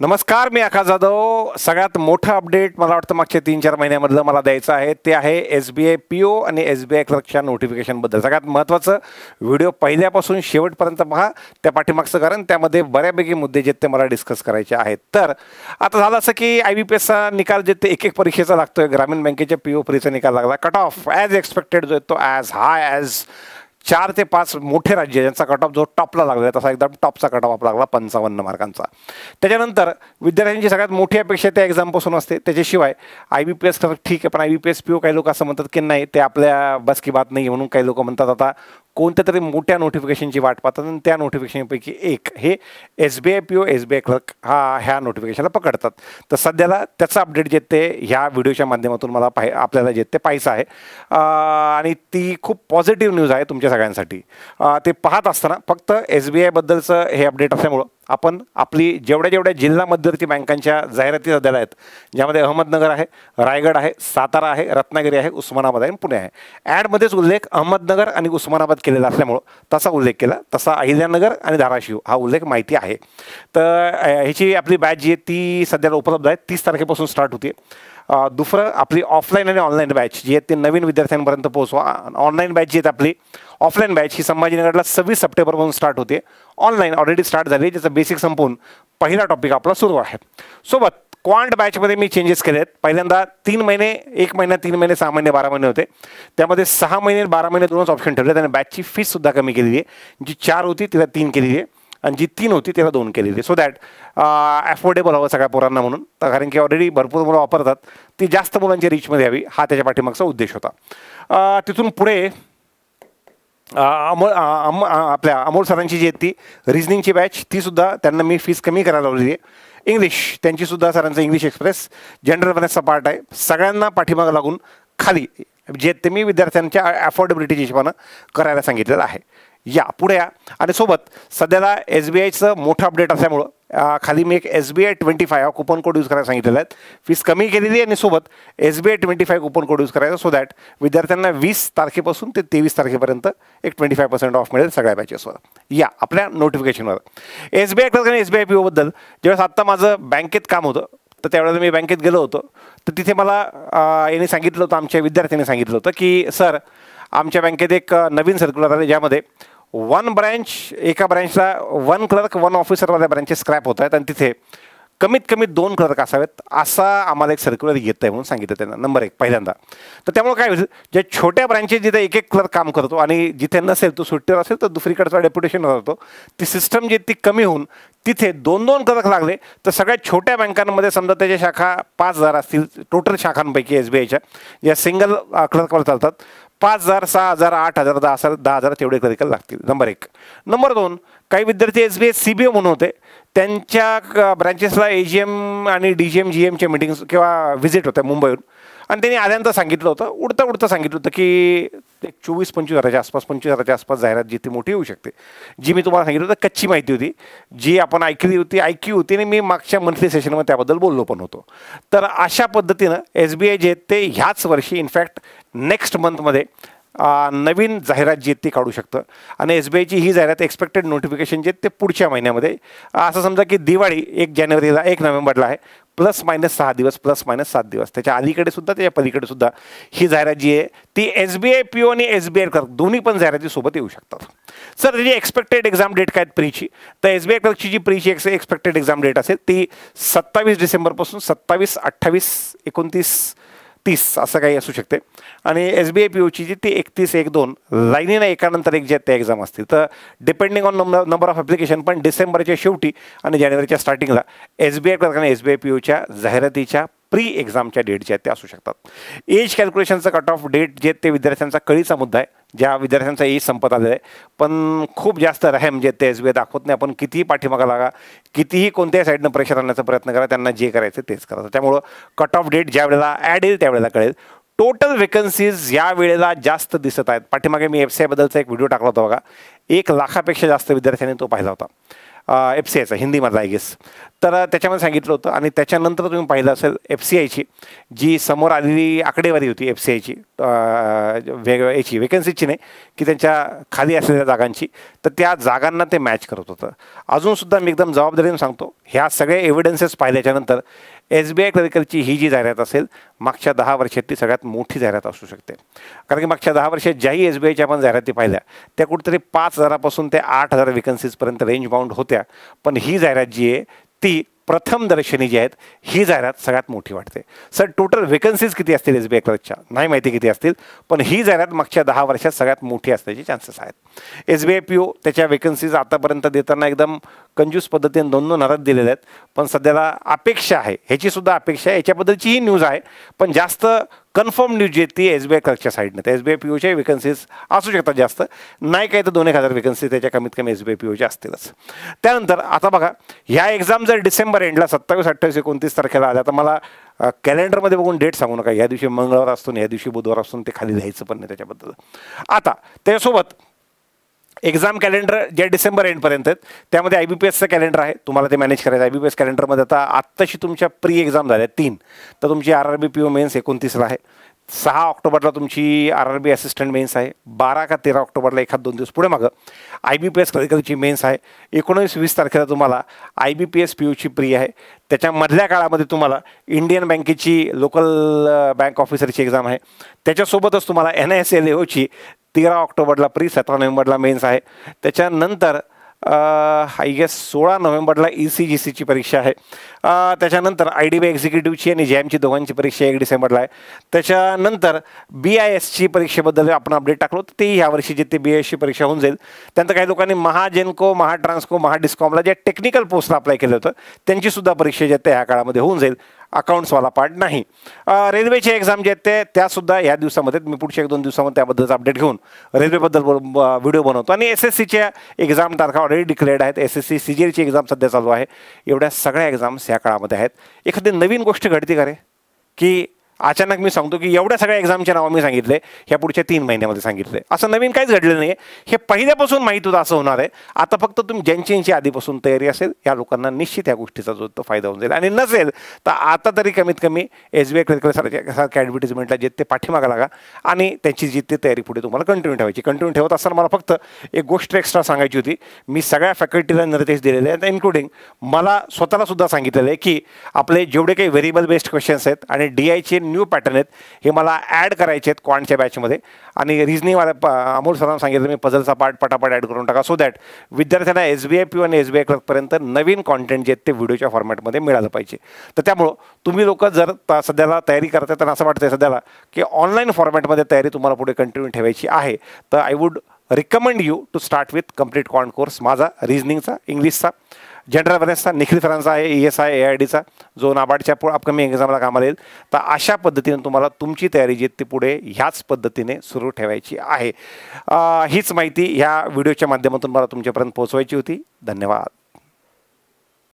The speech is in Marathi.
नमस्कार मी आखा जाधव. सगळ्यात मोठं अपडेट मला वाटतं मागच्या तीन चार महिन्यामधलं मला द्यायचं आहे. ते आहे S B I P O आणि एस बी आय क्लर्कच्या नोटिफिकेशनबद्दल सगळ्यात महत्त्वाचं व्हिडिओ पहिल्यापासून शेवटपर्यंत पहा त्या पाठीमागचं कारण त्यामध्ये बऱ्यापैकी मुद्दे जे ते मला डिस्कस करायचे आहेत. तर आता झालं असं की आय बी पी एसचा निकाल जे ते एक एक परीक्षेचा लागतोय. ग्रामीण बँकेच्या पी ओ फ्रीचा निकाल लागला. कट ऑफ ॲज एक्सपेक्टेड जो आहे तो ॲज हाय ॲज चार ते पाच मोठे राज्य ज्यांचा कट ऑफ जो टॉपला लागला तसा एकदम टॉपचा कट ऑफ लागला पंचावन्न मार्कांचा त्याच्यानंतर विद्यार्थ्यांची सगळ्यात मोठी अपेक्षा त्या एक्झामपासून असते. त्याच्याशिवाय आय बी पी एस ठीक आहे पण I B P S P O काही लोक असं म्हणतात की नाही ते आपल्या बस की बात नाही म्हणून काही लोक म्हणतात आता कोणत्या तरी मोठ्या नोटिफिकेशनची वाट पाहतात आणि त्या नोटिफिकेशनपैकी एक हे S B I P O S B I clerk हा ह्या नोटिफिकेशनला पकडतात. तर सध्याला त्याचं अपडेट जे ते ह्या व्हिडिओच्या माध्यमातून मला पाहि आपल्याला जे ते पाहायचं आहे. आणि ती खूप पॉझिटिव्ह न्यूज आहे तुमच्या सगळ्यांसाठी. ते पाहत असताना फक्त एस बी आयबद्दलचं हे अपडेट असल्यामुळं आपण आपली जेवढ्या जेवढ्या जिल्हा मध्यवर्ती बँकांच्या जाहिराती सध्याला आहेत ज्यामध्ये अहमदनगर आहे रायगड आहे सातारा आहे रत्नागिरी आहे उस्मानाबाद आहे आणि पुणे आहे. ॲडमध्येच उल्लेख अहमदनगर आणि उस्मानाबाद केलेला असल्यामुळं तसा उल्लेख केला तसा अहिल्यानगर आणि धाराशिव हा उल्लेख माहिती आहे. तर ह्याची आपली बॅच जी आहे ती सध्याला उपलब्ध आहे तीस तारखेपासून स्टार्ट होते दुसरं आपली ऑफलाईन आणि ऑनलाईन बॅच जी आहे ती नवीन विद्यार्थ्यांपर्यंत पोहोचवा. ऑनलाईन बॅच जी आहेत आपली ऑफलाईन बॅच ही संभाजीनगरला सव्वीस सप्टेंबरपासून स्टार्ट होते. ऑनलाईन ऑलरेडी स्टार्ट झाली. ज्याचं बेसिक संपून पहिला टॉपिक आपला सुरू आहे. सोबत क्वांट बॅचमध्ये मी चेंजेस केले आहेत पहिल्यांदा तीन महिने एक महिना तीन महिने सहा महिने बारा महिने होते. त्यामध्ये सहा महिने बारा महिने दोनच ऑप्शन ठेवले. त्याने बॅचची फीससुद्धा कमी केलेली आहे. जी चार होती तिला तीन केलेली आहे. आणि जी तीन होती त्याला दोन केलेली सो दॅट ॲफोर्डेबल हवं सगळ्या पोरांना म्हणून. तर कारण की ऑलरेडी भरपूर मुलं वापरतात. ती जास्त मुलांची रीचमध्ये यावी हा त्याच्या पाठीमागचा उद्देश होता. तिथून पुढे अमोल आपल्या अमोल सरांची जी आहेत ती रिझनिंगची बॅच तीसुद्धा त्यांना मी फीस कमी करायला लावलेली आहे. इंग्लिश त्यांचीसुद्धा सरांचं इंग्लिश एक्सप्रेस जनरल अवेअरनेसचा पार्ट आहे. सगळ्यांना पाठीमागं लागून खाली जे ते मी विद्यार्थ्यांच्या अफोर्डेबिलिटीच्या हिशोबानं करायला सांगितलेलं आहे. या पुढे या. आणि सोबत सध्याला एस बी आयचं मोठं अपडेट असल्यामुळं खाली मी एक S B I twenty five हा कुपन कोड यूज करायला सांगितलेलं आहे. फीस कमी केलेली आहे आणि सोबत S B I twenty five coupon code use करायचा सो दॅट विद्यार्थ्यांना वीस तारखेपासून ते तेवीस तारखेपर्यंत एक ट्वेंटी फाय पर्सेंट ऑफ मिळेल सगळ्या बॅचेसवर या आपल्या नोटिफिकेशनवर एस बी आय आणि एस बी आय पी ओबद्दल ज्यावेळेस आत्ता माझं बँकेत काम होतं तर त्यावेळेला मी बँकेत गेलो होतो तर तिथे मला यांनी सांगितलं होतं आमच्या विद्यार्थ्यांनी सांगितलं होतं की सर आमच्या बँकेत एक नवीन सर्क्युलर आले ज्यामध्ये वन ब्रँच एका ब्रँचला वन क्लर्क वन ऑफिसरवाल्या ब्रँचेस स्क्रॅप होत आहेत. आणि तिथे कमीत कमी दोन क्लर्क असावेत असा आम्हाला एक सर्क्युलर येत आहे म्हणून सांगितलं त्यांना. नंबर एक पहिल्यांदा. तर त्यामुळे काय होईल जे छोट्या ब्रँचेस जिथे एक एक क्लर्क काम करतो आणि जिथे नसेल तो सुट्टीवर असेल तर दुसरीकडचा डेप्युटेशन होतो. ती सिस्टम जी ती कमी होऊन तिथे दोन दोन क्लर्क लागले तर सगळ्यात छोट्या बँकांमध्ये समजा त्याच्या शाखा पाच हजार असतील टोटल शाखांपैकी एस बी आयच्या ज्या सिंगल क्लर्कवर चालतात. पाच हजार सहा हजार आठ हजार दहा हजार दहा हजार तेवढे क्लरिकल लागतील. नंबर एक. नंबर दोन काही विद्यार्थी S B S C B O म्हणून होते. त्यांच्या ब्रँचेसला ए जी एम आणि डी जी एम जी एमच्या मिटिंग्स किंवा व्हिजिट होत्या मुंबईहून. आणि त्यांनी आल्यानंतर सांगितलं होतं उडता उडतं सांगितलं होतं की एक चोवीस पंचवीस हजाराच्या आसपास पंचवीस हजाराच्या आसपास जाहिरात जी ती मोठी होऊ शकते. जी मी तुम्हाला सांगितलं होतं कच्ची माहिती होती. जी आपण ऐकली होती ऐकली होती आणि मी मागच्या मंथली सेशनमध्ये त्याबद्दल बोललो पण होतो. तर अशा पद्धतीनं एस बी आय जे ते ह्याच वर्षी इनफॅक्ट नेक्स्ट मंथमध्ये नवीन जाहिरात जी ती काढू शकतं. आणि एस बी आयची ही जाहिरात एक्सपेक्टेड नोटिफिकेशन जे ते पुढच्या महिन्यामध्ये. असं समजा की दिवाळी एक जानेवारीला एक नोव्हेंबरला आहे. प्लस मायनस सहा दिवस प्लस मायनस सात दिवस. त्याच्या अलीकडे सुद्धा त्याच्या पलीकडे सुद्धा ही जाहिरात जी आहे ती S B I P O आणि एस बी आय क्लर्क दोन्ही पण जाहिरातीसोबत येऊ शकतात. सर त्याची एक्सपेक्टेड एक्झाम डेट काय प्रीची तर एस बी आय क्लर्कची जी प्रीची एक्स एक्सपेक्टेड एक्झाम डेट असेल ती सत्तावीस डिसेंबरपासून सत्तावीस अठ्ठावीस एकोणतीस तीस असं काही असू शकते. आणि एस बी आय पी ओची जी ती एकतीस एक दोन लाईनीनं एकानंतर एक जे त्या एक्झाम असतील. तर depending on number number of application पण डिसेंबरच्या शेवटी आणि जानेवारीच्या स्टार्टिंगला एस बी आय प्रकारे एस बी आय पी ओच्या जाहिरातीच्या प्री एक्झामच्या डेट जे आहेत ते असू शकतात. एज कॅल्क्युलेशनचं कट ऑफ डेट जे ते विद्यार्थ्यांचा कळीचा मुद्दा आहे. ज्या विद्यार्थ्यांचा एज संपत आलेला आहे. पण खूप जास्त रॅम जे ते एस बी दाखवत नाही. आपण कितीही पाठीमागा लागा कितीही कोणत्याही साईडनं प्रेशर आणण्याचा प्रयत्न करा त्यांना जे करायचं तेच करायचं त्यामुळं कट ऑफ डेट ज्या वेळेला ॲड येईल त्यावेळेला कळेल. टोटल वेकन्सीज या वेळेला जास्त दिसत आहेत. पाठीमागे मी एफ सी आयबद्दलचा एक व्हिडिओ टाकला होता बघा. एक लाखापेक्षा जास्त विद्यार्थ्यांनी तो पाहिला होता. एफ सी आयचा हिंदीमधला आय गेस तर त्याच्यामध्ये सांगितलं होतं आणि त्याच्यानंतर तुम्ही पाहिलं असेल एफ सी आयची जी समोर आलेली आकडेवारी होती एफ सी आयची वेग याची वेकन्सीची नाही की त्यांच्या खाली असलेल्या जागांची. तर त्या जागांना ते मॅच करत होतं. अजूनसुद्धा मी एकदम जबाबदारीने सांगतो ह्या सगळे एव्हिडन्सेस पाहिल्याच्यानंतर एस बी आय क्लरिकलची ही जी जाहिरात असेल मागच्या दहा वर्षात ती सगळ्यात मोठी जाहिरात असू शकते. कारण की मागच्या दहा वर्षात ज्याही एस बी आयच्या आपण जाहिराती पाहिल्या त्या कुठेतरी पाच हजारापासून ते आठ हजार वेकन्सीजपर्यंत रेंज बाउंड होत्या. पण ही जाहिरात जी आहे ती प्रथम दर्शनी जी आहेत ही जाहिरात सगळ्यात मोठी वाटते. सर टोटल वेकन्सीज किती असतील एस बी आय क्लर्कच्या नाही माहिती किती असतील पण ही जाहिरात मागच्या दहा वर्षात सगळ्यात मोठी असण्याचे चान्सेस आहेत. S B I P O त्याच्या वेकन्सीज आतापर्यंत देताना एकदम कंजूस पद्धतीने दोन दोन हजात दिलेल्या आहेत पण सध्याला अपेक्षा आहे. ह्याचीसुद्धा अपेक्षा आहे. याच्याबद्दलचीही न्यूज आहे पण जास्त कन्फर्म न्यूज जी ती एस बी आय क्लर्कच्या साईडनं तर एस बी आय पी ओच्या वेकन्सीज असू शकतात जास्त. नाही काय तर दोन एक हजार वेकन्सी त्याच्या कमीत कमी एस बी आय पी ओच्या असतीलच. त्यानंतर आता बघा ह्या एक्झाम जर डिसेंबर एंडला सत्तावीस अठ्ठावीस एकोणतीस तारखेला आल्या तर मला कॅलेंडरमध्ये बघून डेट सांगू नका. या दिवशी मंगळवार असतो या दिवशी बुधवार असतो ते खाली लिहायचं पण नाही त्याच्याबद्दल. आता त्याच्यासोबत एक्झाम कॅलेंडर जे डिसेंबर एंडपर्यंत आहेत त्यामध्ये आय बी पी एसचं कॅलेंडर आहे. तुम्हाला ते मॅनेज करायचं आय बी पी एस कॅलेंडरमध्ये आता आत्ताशी तुमच्या प्री एक्झाम झाल्या तीन. तर तुमची R R B P O mains एकोणतीसला आहे. सहा ऑक्टोबरला तुमची R R B assistant mains आहे. बारा का तेरा ऑक्टोबरला एखाद दोन दिवस पुढे मागं आय बी पी एस क्लरिकलची मेन्स आहे. एकोणीस वीस तारखेला तुम्हाला I B P S P यूची pre आहे. त्याच्यामधल्या काळामध्ये तुम्हाला इंडियन बँकेची लोकल बँक ऑफिसरची एक्झाम आहे. त्याच्यासोबतच तुम्हाला एन आय एस एल एओची तेरा ऑक्टोबरला प्री सतरा नोव्हेंबरला मेन्स आहे. त्याच्यानंतर आय गेस सोळा नोव्हेंबरला ई सी जी सीची परीक्षा आहे. त्याच्यानंतर आय डी बी एक्झिक्युटिव्हची आणि जे एमची दोघांची परीक्षा एक डिसेंबरला आहे. त्याच्यानंतर बी आय एसची परीक्षेबद्दल आपण अपडेट टाकलो तर ती ह्यावर्षी जे ते बी आय एसची परीक्षा होऊन जाईल. त्यानंतर काही लोकांनी महाजेनको महाट्रान्सको महाडिस्कॉमला ज्या टेक्निकल पोस्टला अप्लाय केलं होतं त्यांचीसुद्धा परीक्षा जे त्या ह्या काळामध्ये होऊन जाईल. अकाउंट्सवाला पार्ट नाही. रेल्वेचे एक्झाम जे आहेत ते त्यासुद्धा ह्या दिवसामध्ये मी पुढच्या एक दोन दिवसामध्ये त्याबद्दलच अपडेट घेऊन रेल्वेबद्दल व्हिडिओ बनवतो. आणि एस एस सीच्या एक्झाम तारखा ऑलरेडी डिक्लेअर्ड आहेत. S S C C G एलची exam सध्या चालू आहे. एवढ्या सगळ्या एक्झाम्स ह्या काळामध्ये आहेत. एखादी नवीन गोष्ट घडती का रे? की अचानक मी सांगतो की एवढ्या सगळ्या एक्झामचे नावं मी सांगितले ह्या पुढच्या तीन महिन्यामध्ये सांगितले. असं नवीन काहीच घडलं नाही हे पहिल्यापासून माहीत होतं असं होणार आहे. आता फक्त तुम्ही ज्यांची यांची आधीपासून तयारी असेल या लोकांना निश्चित या गोष्टीचा जो तो फायदा होऊन जाईल. आणि नसेल तर आता तरी कमीत कमी एस बी आय क्लिकल सारख्या सारख्या ॲडव्हर्टिजमेंटला जे ते पाठीमागा लागा आणि त्यांची जी ते तयारी पुढे तुम्हाला कंटिन्यू ठेवायची. कंटिन्यू ठेवत असताना मला फक्त एक गोष्ट एक्स्ट्रा सांगायची होती. मी सगळ्या फॅकल्टीला निर्देश दिलेले आहेत इन्क्लुडिंग मला स्वतःला सुद्धा सांगितलेलं आहे की आपले जेवढे काही व्हेरिएबल बेस्ड क्वेश्चन्स आहेत आणि डी आयचे न्यू पॅटर्न आहेत. हे मला ॲड करायचे आहेत क्वांटच्या बॅचमध्ये आणि रिझनिंगवाल्या प अमोल सरांना सांगितलं मी पझलचा पार्ट पटापट ॲड करून टाका सो दॅट विद्यार्थ्यांना एस बी आय पी आणि एस बी आय क्लर्कपर्यंत नवीन कॉन्टेंट जे आहेत ते व्हिडिओच्या फॉर्मॅटमध्ये मिळालं पाहिजे. तर त्यामुळं तुम्ही लोक जर सध्याला तयारी करताय तर असं वाटतंय सध्याला की ऑनलाईन फॉर्मॅटमध्ये तयारी तुम्हाला पुढे कंटिन्यू ठेवायची आहे. तर I would recommend you to start with complete cont course माझा रिझनिंगचा इंग्लिशचा जनरल अवेअरनेसचा निखिल सरांचा आहे E S I A I डीचा जो नाबार्डच्या पुढे अपकमिंग एक्झामला कामाला येईल. तर अशा पद्धतीने तुम्हाला तुमची तयारी जी ती पुढे ह्याच पद्धतीने सुरू ठेवायची आहे. हीच माहिती ह्या व्हिडिओच्या माध्यमातून मला तुमच्यापर्यंत पोहोचवायची होती. धन्यवाद.